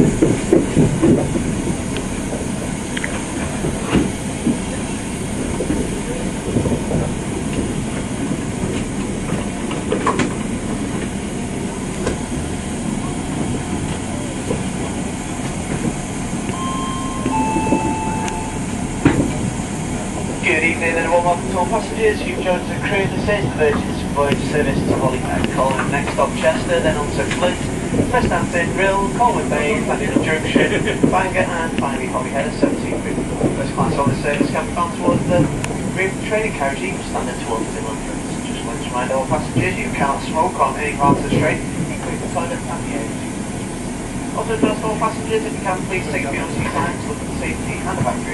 Good evening everyone welcome to passengers. You've joined the crew. The assist, emergency voyage service to Holyhead Colin, next stop Chester, then on to Flint. Prestatyn, Rhyl, Colwyn Bay, Llandudno Junction, Bangor and finally Holyhead at 1750. First class on the service can be found towards the room training carriage equal standard towards the entrance. Just want to remind all passengers you cannot smoke on any part of the train, including the toilet and the air. Also, first all passengers, if you can please take your seat signs, look at the safety and evacuation